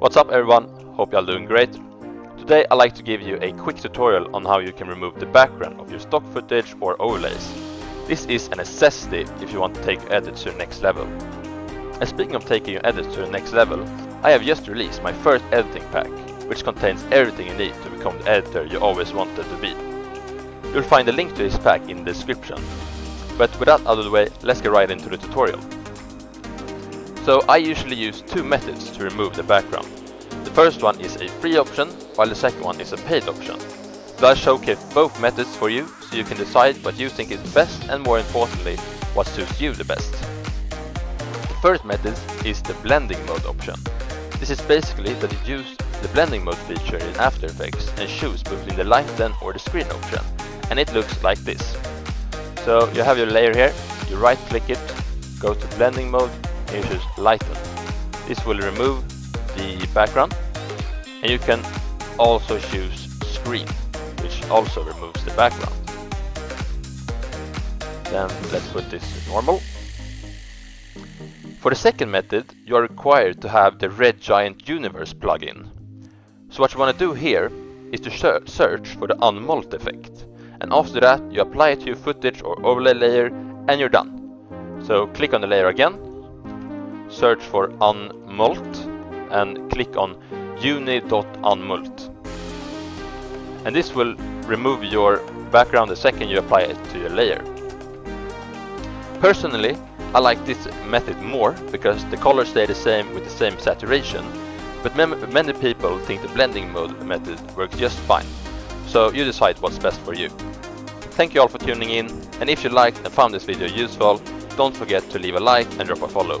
What's up everyone, hope you're doing great. Today I'd like to give you a quick tutorial on how you can remove the background of your stock footage or overlays. This is a necessity if you want to take edits to the next level. And speaking of taking your edits to the next level, I have just released my first editing pack, which contains everything you need to become the editor you always wanted to be. You'll find a link to this pack in the description. But without the way, let's get right into the tutorial. So I usually use two methods to remove the background. The first one is a free option, while the second one is a paid option. So I'll showcase both methods for you, so you can decide what you think is best and more importantly, what suits you the best. The first method is the blending mode option. This is basically that you use the blending mode feature in After Effects and choose between the lighten or the screen option. And it looks like this. So you have your layer here, you right click it, go to blending mode you choose lighten. This will remove the background and you can also choose screen which also removes the background. Then let's put this to normal. For the second method you are required to have the Red Giant Universe plugin. So what you want to do here is to search for the unmult effect and after that you apply it to your footage or overlay layer and you're done. So click on the layer again search for unmult and click on uni.unmult. And this will remove your background the second you apply it to your layer. Personally, I like this method more because the colors stay the same with the same saturation, but many people think the blending mode method works just fine. So you decide what's best for you. Thank you all for tuning in, and if you liked and found this video useful, don't forget to leave a like and drop a follow.